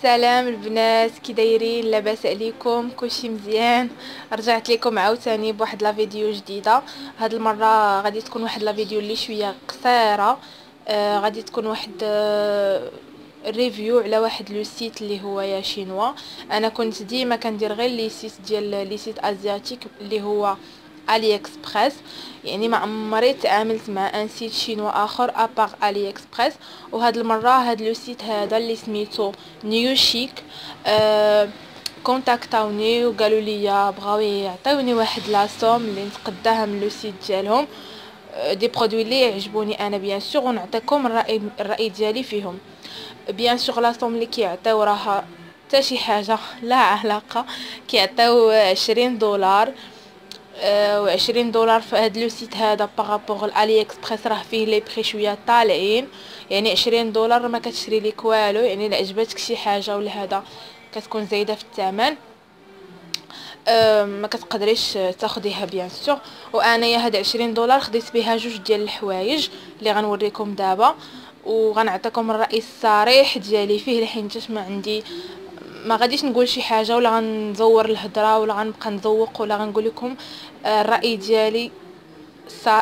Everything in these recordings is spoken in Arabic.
السلام البنات كي دايرين لاباس عليكم كلشي مزيان. رجعت لكم عاوتاني بواحد la vidéo جديدة. هاد المرة غادي تكون واحد la vidéo اللي شوية قصيرة. آه غادي تكون واحد آه review على واحد le site اللي هو يا chinois. أنا كنت ديما كندير غير les sites ديال les sites asiatiques اللي هو AliExpress يعني ما عمري تعاملت مع un site chinois آخر à part AliExpress وهاد المرة هاد le site هذا اللي سميتو Newchic آه كونتاكتاوني وقالوا لي بغاو يعطيوني واحد la somme اللي نتقداها من le site ديالهم. des produits اللي يعجبوني أنا bien sûr ونعطيكم الرأي الرأي ديالي فيهم. bien sûr la somme اللي كيعطيو راها حتى شي حاجة لا علاقة كيعطيو عشرين دولار. و عشرين دولار في هاد le site هذا par rapport à AliExpress راه فيه les prix شوية طالعين. يعني عشرين دولار ما كتشري ليك والو. يعني إلا عجبتك شي حاجة ولا هذا كتكون زايدة في الثمن. ما كتقدريش تاخديها بيان سور وأنايا هاد عشرين دولار خديت بها جوج ديال الحوايج اللي غنوريكم دابا. وغنعطيكم الرأي الصريح ديالي فيه لحيت ما عندي ما غاديش نقول شي حاجة ولا غنزور الهضرة ولا غنبقى نزوق ولا غنقول لكم آه، الرأي ديالي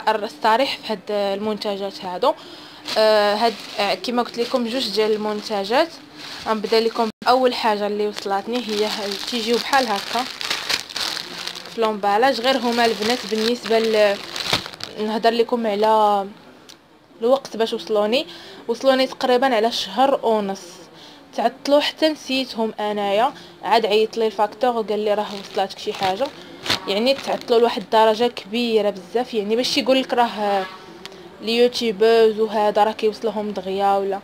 الصريح في هاد المنتجات هادو. آه، هاد آه، كما قلت لكم جوج ديال المنتجات. غنبدا لكم اول حاجة اللي وصلتني هي تيجيو بحال هكا في l'emballage غير هما البنات بالنسبة ل نهضر لكم على الوقت باش وصلوني. وصلوني تقريبا على شهر ونص. تعطلوا حتى نسيتهم أنايا. عاد عيط لي ال facteur وقال لي راه وصلاتك شي حاجة. يعني تعطلوا لواحد الدرجة كبيرة بزاف. يعني باش يقول لك راه ال YouTubers وهذا راه كيوصلهم دغيا ولا.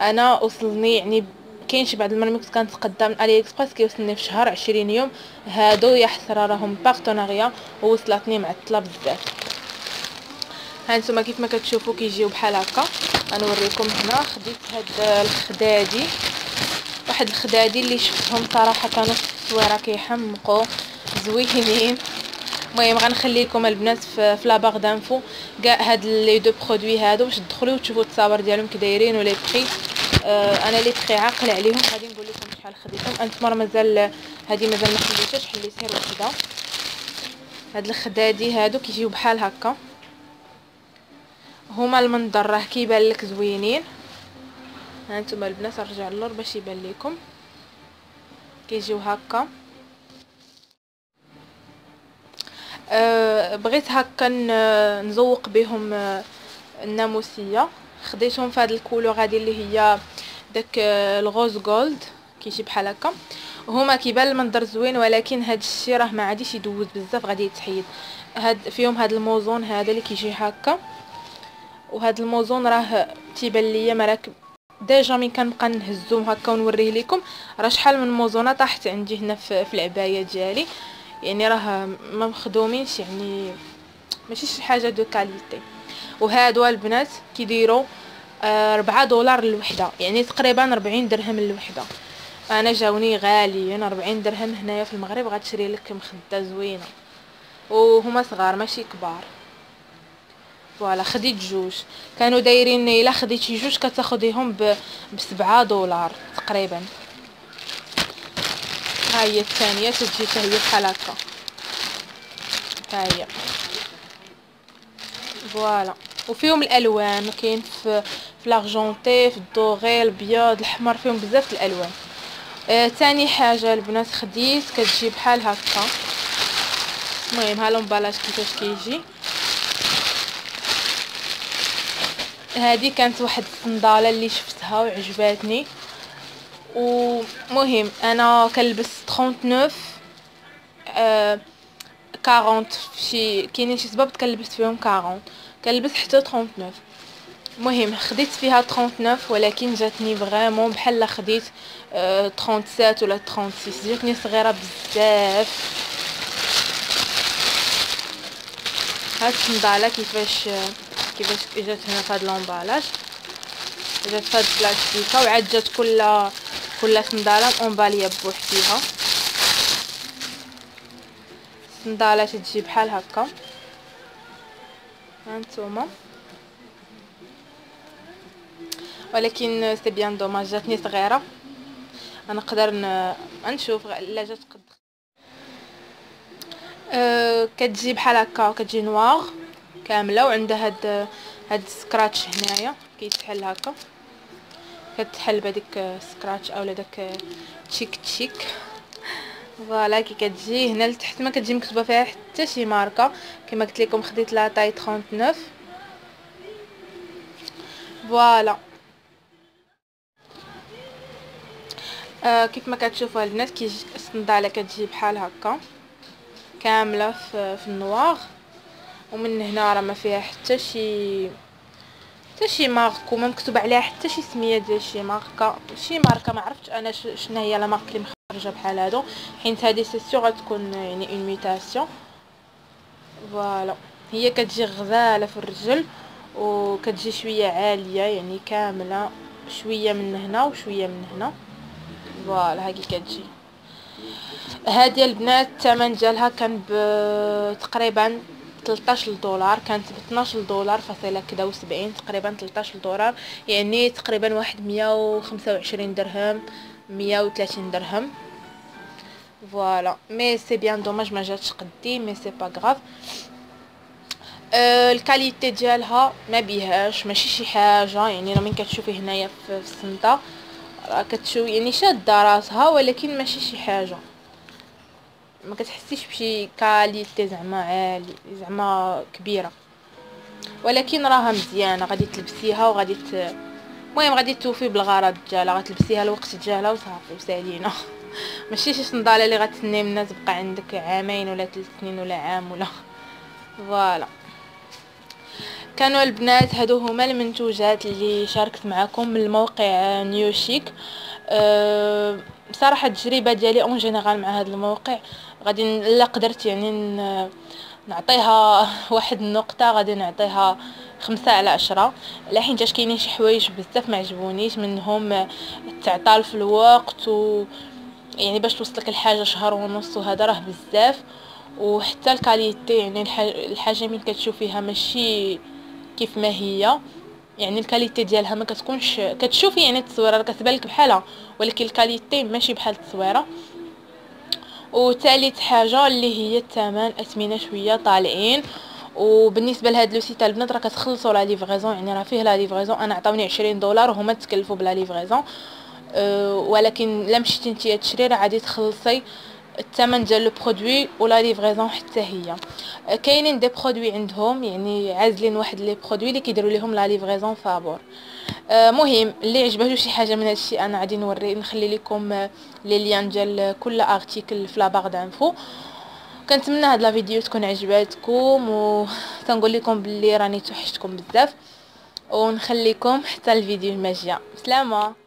أنا وصلني يعني كاين شي بعض المرات كنت كنتقدم AliExpress كيوصلني في شهر عشرين يوم. هادو يا حسرة راهم partenariat ووصلتني معطلة بزاف. هانتوما كيف ما كتشوفوا كيجيو بحال هكا. غنوريكم هنا. خديت هاد الخدادي. واحد الخدادي اللي شفتهم صراحة كانوا في التصويرة كيحمقوا زوينين. المهم غنخلي لكم البنات في, la barre d'infos كاع هاد les deux produits هادو باش تدخلوا وتشوفوا التصاور ديالهم كي دايرين و les prix آه أنا les prix عاقلة عليهم. غادي نقول لكم شحال خديتهم. انتما مازال هادي مازال ما خديتهاش حليت غير وحده هاد الخدادي هادو كيجيو بحال هكا. هما المنظر راه كيبان لك زوينين. هانتوما البنات نرجع اللور باش يبان لكم كيجيو هكا. أه بغيت هكا نزوق بهم أه الناموسية. خديتهم في هذا ال couleur هذه اللي هي داك أه ال rose gold. كيجي بحال هكا. هما كيبان المنظر زوين ولكن هذا الشيء راه ما عاديش يدوز بزاف غادي يتحيد. هاد فيهم هذا الموزون هذا اللي كيجي هكا. وهذا الموزون راه تيبان ليا مراكب. déjà مين كنبقى نهزهم هكا ونوريه لكم راه شحال من موزونة طاحت عندي هنا في, في العباية ديالي. يعني راه ما مخدومينش يعني ماشي شي حاجة de qualité. وهادو البنات كيديروا آه، ربعة دولار الوحده يعني تقريبا ربعين درهم الوحده أنا جاوني غاليين ربعين درهم هنايا في المغرب غتشري لك مخدة زوينة. وهما صغار ماشي كبار. voilà خديت جوج كانوا دايرين الا خديتي جوج كتاخديهم ب بسبعة دولار تقريبا ها هي الثانية تجي حتى هي بحال هكا ها هي voilà وفيهم الالوان كاين في في l'argenté في le doré الابيض الاحمر فيهم بزاف الالوان آه تاني حاجة البنات خديت كتجي بحال هكا المهم ها لومبالاج كيفاش كيجي هذه كانت واحد الصنداله اللي شفتها وعجباتني. ومهم أنا كنلبس 39 آه 40 شي كاينين شي سباب كنلبس فيهم 40 كنلبس حتى 39 المهم خديت فيها 39 ولكن جاتني فريمون بحال خديت آه 37 ولا 36 جاتني صغيرة بزاف. هاد الصنداله كيفاش كيفاش جات هنا في هاد l'emballage جات في هاد البلاستيكه وعاد جات كل كل صندالة emballée بوحديها. الصنداله تجي بحال هكا. هانتوما ولكن c'est bien dommage جاتني صغيرة. نقدر نشوف لا جات قد أه كتجي بحال هكا كتجي noir. كاملة وعندها هاد هاد ال scratch هنايا. كيتحل هكا. كتحل بهذيك scratch اولا داك تشيك تشيك voilà كي كتجي هنا لتحت ما كتجي مكتوبة فيها حتى شي ماركة. كما قلت لكم خديت la taille 39 voilà. آه كيف ما كتشوفوا البنات كي الصنداله كتجي بحال هكا. كاملة في, في ال noir. ومن هنا راه ما فيها حتى شي حتى شي marque وما مكتوب عليها حتى شي سمية ديال شي ماركة. شي ماركة ما عرفتش أنا شنو هي la marque اللي مخرجة بحال هادو. حيت هذه سي سيغ غتكون يعني une imitation voilà هي كتجي غزالة في الرجل وكتجي شوية عالية يعني كاملة شوية من هنا وشوية من هنا. voilà هاكي كتجي. هذه البنات الثمن ديالها كان تقريبا 13 دولار كانت ب 12 دولار فاصلة كذا و70 تقريبا 13 دولار يعني تقريبا واحد 125 درهم 130 درهم. voilà mais c'est bien dommage ما جاتش قدي mais c'est pas grave ال qualité ديالها ما بيهاش ماشي شي حاجة يعني راه من كتشوفي هنايا في السمطة راه كتشوفي يعني شادة راسها ولكن ماشي شي حاجة. ما كتحسيش بشي qualité زعما عالي زعما كبيرة. ولكن راها مزيانة غادي تلبسيها وغادي ت... المهم غادي توفي بالغرض ديالها غتلبسيها الوقت ديالها وصافي وسالينا. ماشي شي صندالة اللي غتسني منها تبقى عندك عامين ولا ثلاث سنين ولا عام ولا. voilà. كانوا البنات هادو هما المنتوجات اللي شاركت معكم من الموقع NewChic أه بصراحه التجربة ديالي en général مع هذا الموقع غادي إلا قدرت يعني نعطيها واحد النقطة غادي نعطيها خمسة على عشرة. لحقاش كاينين شي حوايج بزاف ما عجبونيش منهم التعطال في الوقت و يعني باش توصلك الحاجة شهر ونص وهذا راه بزاف. وحتى ال qualité يعني الحاجة من كتشوفيها ماشي كيف ما هي. يعني ال qualité ديالها ما كتكونش كتشوفي يعني التصويره كتبان لك بحالها ولكن ال qualité ماشي بحال التصويرة. وثالث حاجة اللي هي الثمن أثمنة شوية طالعين. وبالنسبة لهاد le site البنات راه كتخلصوا la livraison يعني راه فيه la livraison أنا عطاوني 20 دولار وهما تكلفوا ب la livraison أه ولكن لا مشيتي نتيا تشري راه غادي تخلصي. الثمن ديال le produit و la livraison حتى هي. كاينين des produits عندهم يعني عازلين واحد les produits اللي كيديروا لهم la livraison فابور. آه مهم اللي عجبته شي حاجة من هادشي أنا غادي نوري نخلي لكم les liens ديال كل article في la barre d'info كنتمنى هاد la vidéo تكون عجباتكم و تنقول لكم بلي راني توحشتكم بزاف ونخليكم حتى الفيديو الماجيه سلامة!